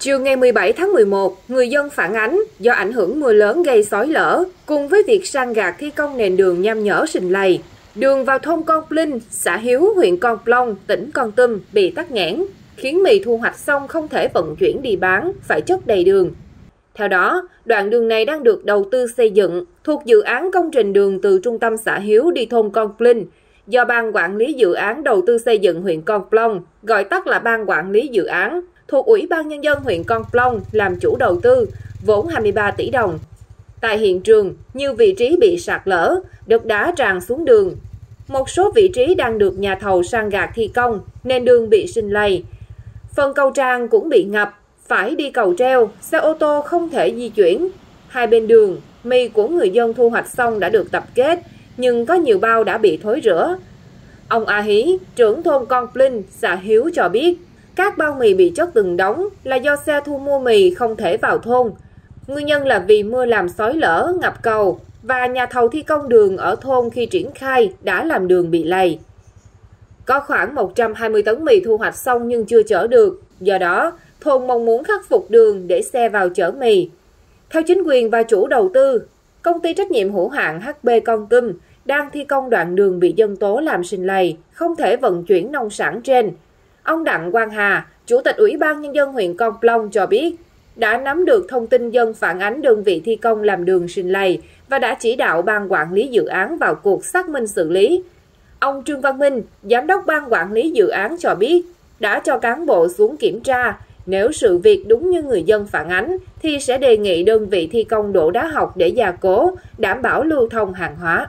Chiều ngày 17 tháng 11, người dân phản ánh do ảnh hưởng mưa lớn gây sói lở, cùng với việc sang gạt thi công nền đường nham nhở sình lầy, đường vào thôn Con Plinh, xã Hiếu, huyện Con Plong, tỉnh Con Tum bị tắc nghẽn, khiến mì thu hoạch xong không thể vận chuyển đi bán, phải chất đầy đường. Theo đó, đoạn đường này đang được đầu tư xây dựng thuộc dự án công trình đường từ trung tâm xã Hiếu đi thôn Con Plinh, do Ban Quản lý Dự án Đầu tư xây dựng huyện Con Plong, gọi tắt là Ban Quản lý Dự án, thuộc Ủy ban Nhân dân huyện Con Plong làm chủ đầu tư, vốn 23 tỷ đồng. Tại hiện trường, nhiều vị trí bị sạt lở, đất đá tràn xuống đường. Một số vị trí đang được nhà thầu sang gạt thi công, nên đường bị sinh lầy. Phần cầu trang cũng bị ngập, phải đi cầu treo, xe ô tô không thể di chuyển. Hai bên đường, mì của người dân thu hoạch xong đã được tập kết, nhưng có nhiều bao đã bị thối rữa. Ông A Hí, trưởng thôn Con Plinh, xã Hiếu cho biết, các bao mì bị chất từng đóng là do xe thu mua mì không thể vào thôn. Nguyên nhân là vì mưa làm sói lở, ngập cầu và nhà thầu thi công đường ở thôn khi triển khai đã làm đường bị lầy. Có khoảng 120 tấn mì thu hoạch xong nhưng chưa chở được, do đó thôn mong muốn khắc phục đường để xe vào chở mì. Theo chính quyền và chủ đầu tư, công ty trách nhiệm hữu hạn HB Con Tum đang thi công đoạn đường bị dân tố làm sinh lầy, không thể vận chuyển nông sản trên. Ông Đặng Quang Hà, Chủ tịch Ủy ban Nhân dân huyện Con Plong cho biết, đã nắm được thông tin dân phản ánh đơn vị thi công làm đường sinh lầy và đã chỉ đạo ban quản lý dự án vào cuộc xác minh xử lý. Ông Trương Văn Minh, Giám đốc ban quản lý dự án cho biết, đã cho cán bộ xuống kiểm tra. Nếu sự việc đúng như người dân phản ánh, thì sẽ đề nghị đơn vị thi công đổ đá học để gia cố, đảm bảo lưu thông hàng hóa.